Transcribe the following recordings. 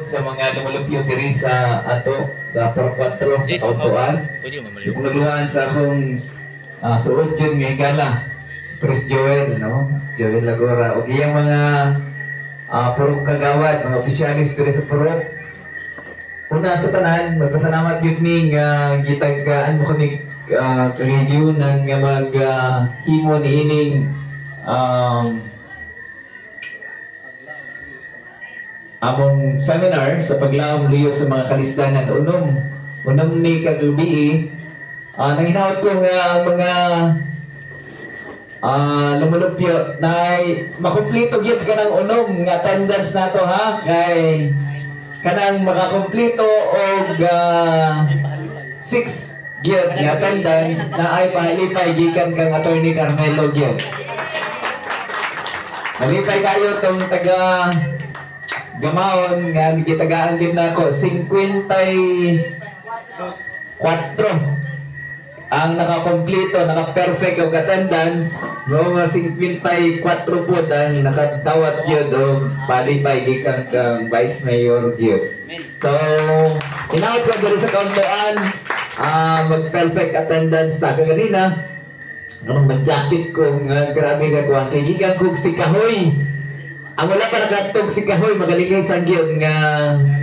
sa mga lumalupyo diri sa ato sa Porquatro sa Kautuan. Yung nagluhan sa akong uh, suod yun may gala. Chris Joel, no? Joel Lagora. O iyang mga uh, purok kagawad, mga opisyalis diri sa purok. Una sa tanan, magpasalamat yun ni nga gitagaan mo kami uh, review ng mag uh, himo ni ining um, among seminar sa paglaom liyo sa mga kalistanan. Unom unom ni kagabi uh, nanginawat ko nga ang mga ah lumulupyo. Na makumpleto gyud kanang unom nga attendance nato ha? Kay kanang makakumpleto og uh, six gyud nga attendance na ay pahalipay gikan kang attorney Carmelo gyud. Malipay kayo tong taga Gamaon nga gitagaan din nako 54 ang nakakompleto, naka-perfect og attendance, mga 54 po ang nakatawat yun o palipay gikan kang Vice Mayor yun. So, inawat ko dito sa kauntaan, ah mag-perfect attendance na kaganina. Anong mag-jacket ko, nga grabe nga kuha. Kay gikan kong si Kahoy. Ang wala pa nakatog si Kahoy, magaling sa gyud nga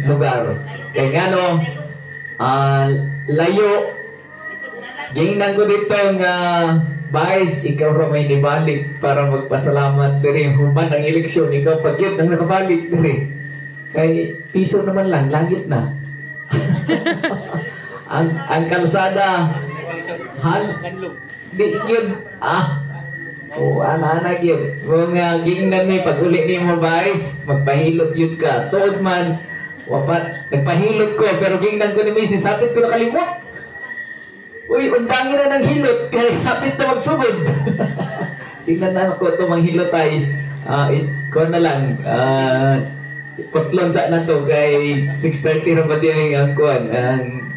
lugar. Kay nga no, ah, layo, Gingnan ko dito nga Vice, ikaw ra may nibalik para magpasalamat diri. Human ang eleksyon ikaw pagyud nang nakabalik diri. Kay piso naman lang langit na. Ang ang kalsada han di yun ah o ana-ana yun mga gingnan ni pag uli ni mo Vice magpahilot yun ka tuod man wapat nagpahilot ko pero gingnan ko ni Mrs. sapit ko nakalimot Uy, undangin na ng hilot, kaya kapit na magsugod. Tingnan na ako ito mga hilot ay, uh, ko na lang, uh, putlon sa na to, kay 6.30 na ba din ang kuhan, ang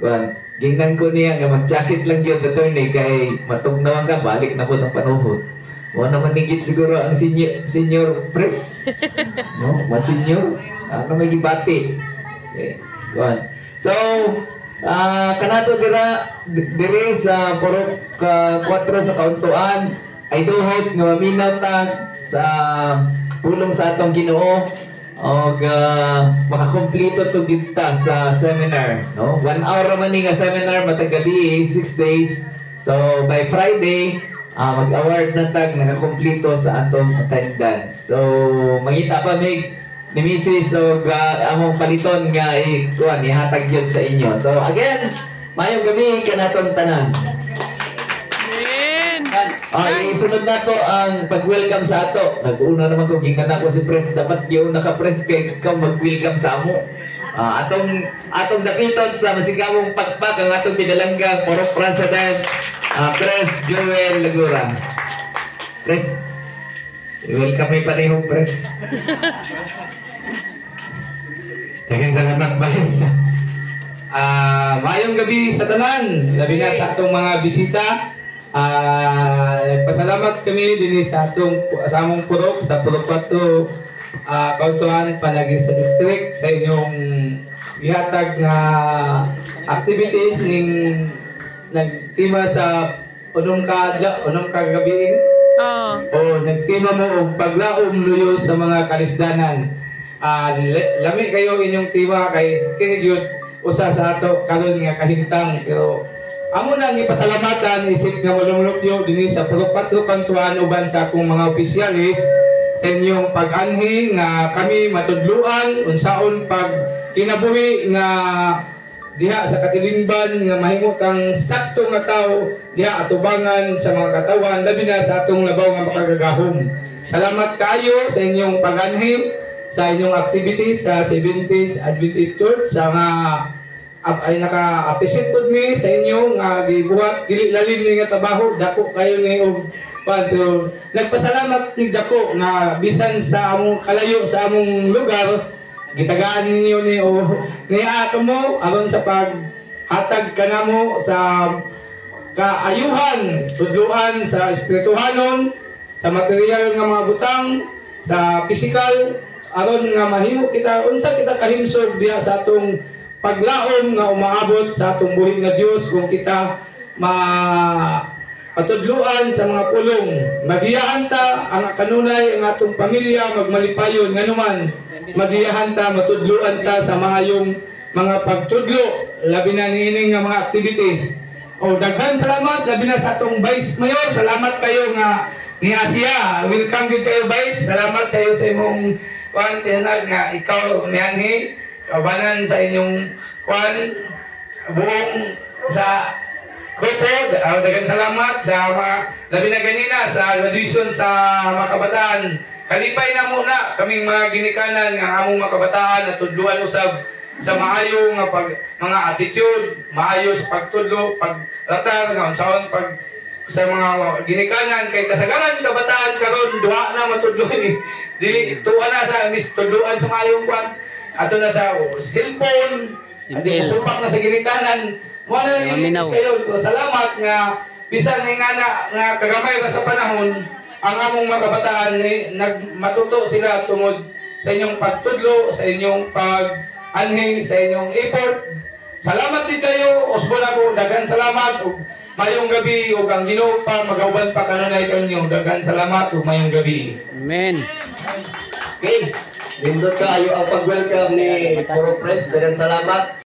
kuhan. Gingnan ko niya nga mag-jacket lang yun, attorney, kay matog naman ka, balik na po ng panuhod. Mo naman nigit siguro ang senior, senior press. No? Mas senior. Ano may gibati. Okay. Kuhan. So, Ah, kanato dira diri sa puro ka 4 sa kauntuan I do hope nga maminaw ta sa pulong sa atong Ginoo og uh, makakompleto to kita sa seminar no one hour man nga seminar matag gabi 6 days so by Friday uh, mag-award na tag nakakompleto sa atong attendance so mangita pa mig ni Mrs. o uh, among paliton nga ikuan ihatag yun sa inyo. So again, mayong gabi kanaton tanan. Ah, isunod na to ang pag-welcome sa ato. Nag-una naman ko gikan ako si Pres dapat gyud naka-press kay ikaw mag-welcome sa amo. Ah, atong atong dapiton sa masigamong pagpak ang atong pinalanggang Poro President ah, Pres Joel Lagura. Pres, welcome may panihong Pres. Daghang salamat Vice. Ah, mayong gabi sa tanan, labi na sa atong mga bisita. Ah, nagpasalamat kami din sa atong sa among purok sa Purok 4 ah Kautuan Panagi sa district sa inyong ihatag nga activities ning nagtima sa unong kadla, unong kagabi Oh. o nagtima mo og paglaom luyo sa mga kalisdanan. Ah, le- lami kayo inyong tima kay kini usa sa ato karon nga kahimtang pero amo na ni pasalamatan isip nga mulumulupyo dinhi sa Purok Patro Kantuan uban sa akong mga opisyalis sa inyong pag-anhi nga kami matudluan unsaon pag kinabuhi nga diha sa katilingban nga mahimot ang sakto nga tawo diha atubangan sa mga katawan labi na sa atong labaw nga makagagahom. Salamat kayo sa inyong paganhi sa inyong activities sa 70s Adventist Church sa ap, ay naka-appreciate pod mi sa inyo nga gibuhat dili lalim ni nga trabaho dako kayo ni og Panto, nagpasalamat ni dako nga bisan sa among kalayo sa among lugar gitagaan ninyo ni o ni mo aron sa pag hatag kanamo sa kaayuhan tudluan sa espirituhanon sa material nga mga butang sa physical aron nga mahimo kita unsa kita kahimsog diha sa atong paglaom nga umaabot sa atong buhi nga Dios kung kita ma patudluan sa mga pulong. Magiyahan ta ang kanunay ang atong pamilya magmalipayon nganuman magiyahan ta matudluan ta sa maayong mga pagtudlo labi na niining nga mga activities. O daghan salamat labi na sa atong vice mayor. Salamat kayo nga ni Asia. Welcome gyud kayo vice. Salamat kayo sa imong kwan nga ikaw nianhi kabanan sa inyong kwan buong sa grupo. Uh, dagan salamat sa mga labi na ganina sa graduation sa mga kabataan. Kalipay na muna kaming mga ginikanan nga among mga kabataan na tudluan usab sa maayo nga pag mga attitude maayo sa pagtudlo paglatar nga unsaon pag sa mga ginikanan. Kay kasagaran kabataan karon duha na matudlo eh. dili tuwa na sa mis tudluan sa maayong kwan ato na sa oh, cellphone at Email. supak na sa ginikanan mo na lang Maminaw. kayo salamat nga bisan nga nga na nga kagamay pa sa panahon ang among mga kabataan eh, nagmatuto sila tungod sa inyong pagtudlo sa inyong pag anhing sa inyong effort salamat din kayo usbon ako dagan salamat ug mayong gabi ug ang Ginoo pa magauban pa kanunay kanyo dagan salamat ug mayong gabi Amen. Okay. Lindot ka ayo ang pag-welcome ni Puro Press. Dagan salamat.